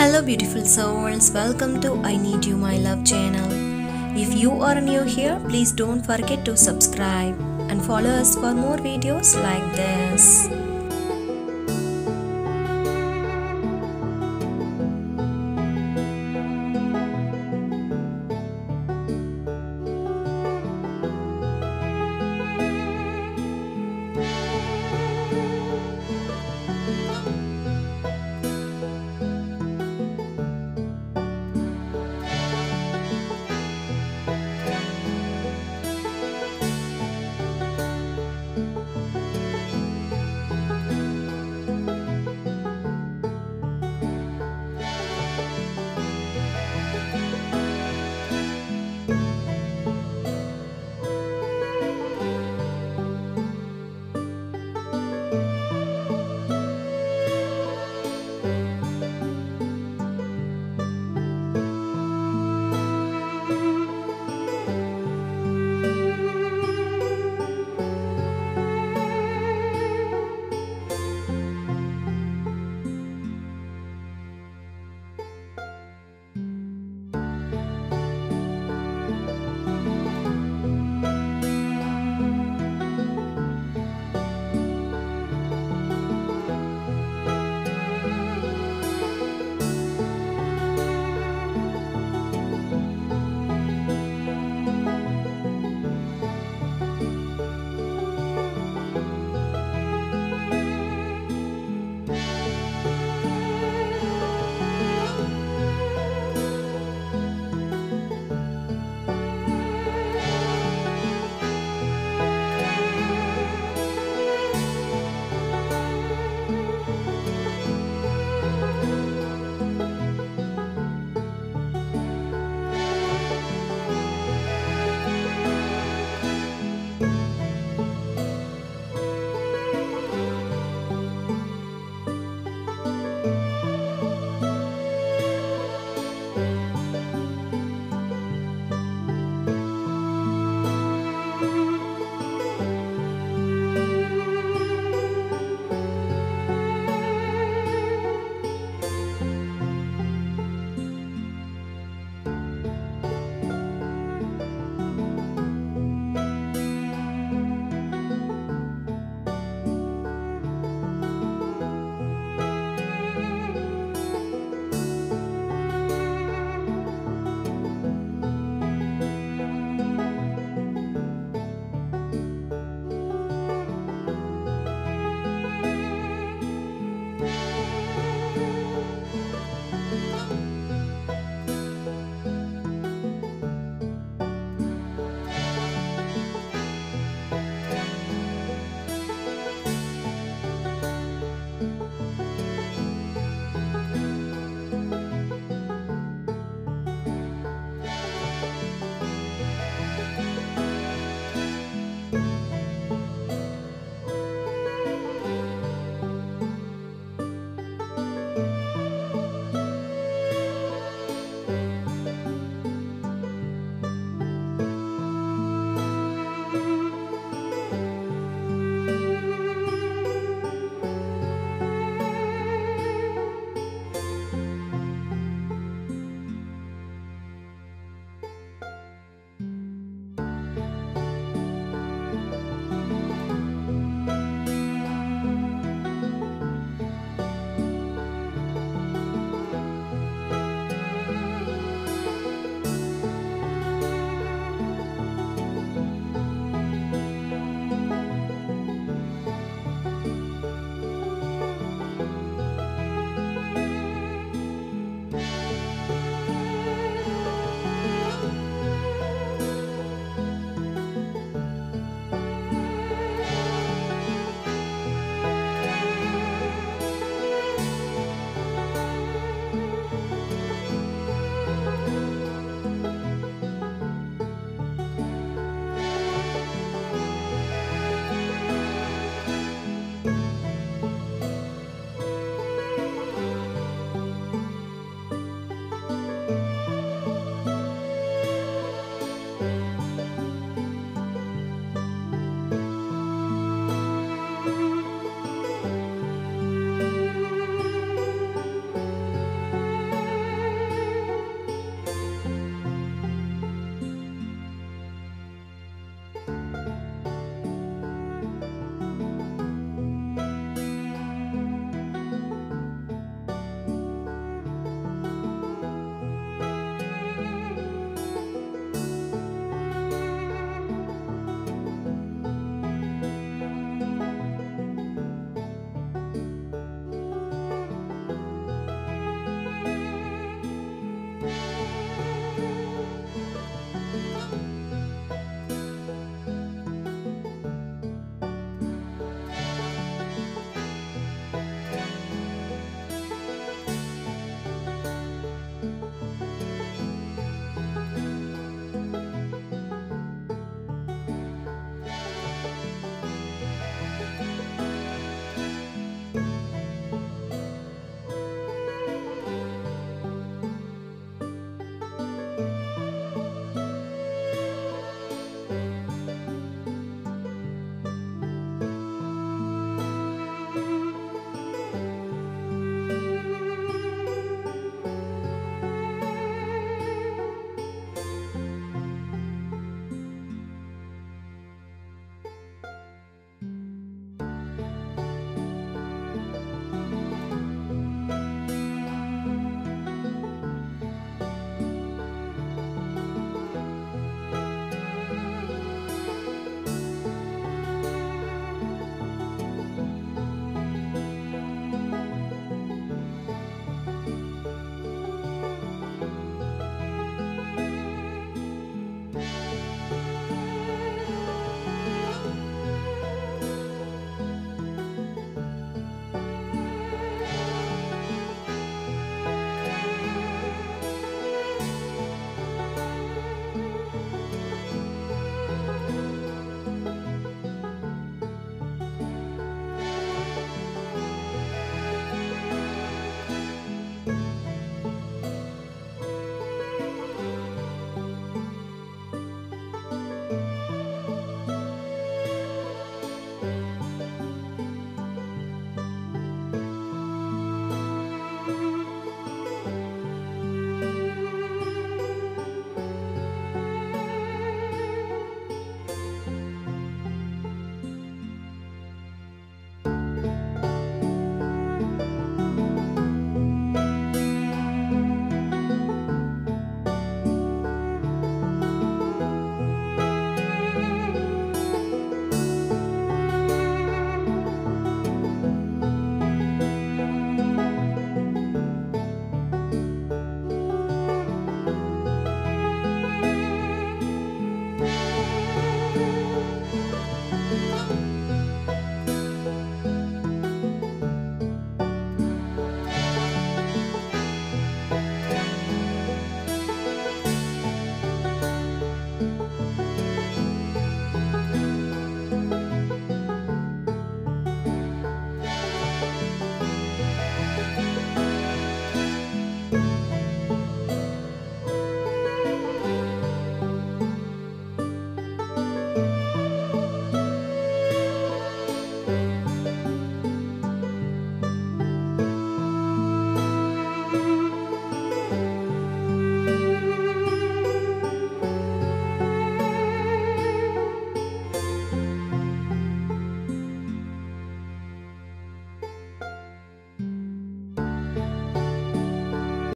Hello, beautiful souls. Welcome to I Need You, My Love channel. If you are new here, please don't forget to subscribe and follow us for more videos like this.